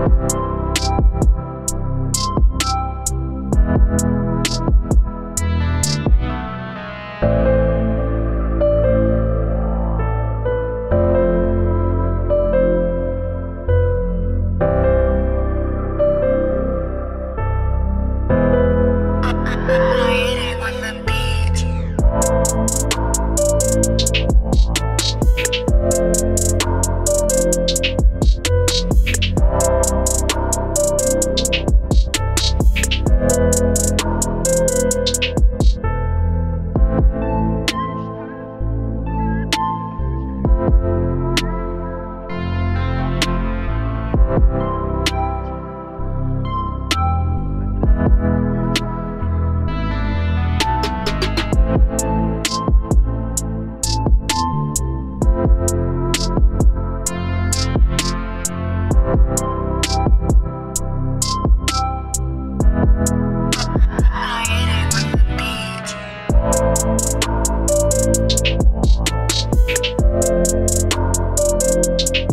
Thank Música Thank you.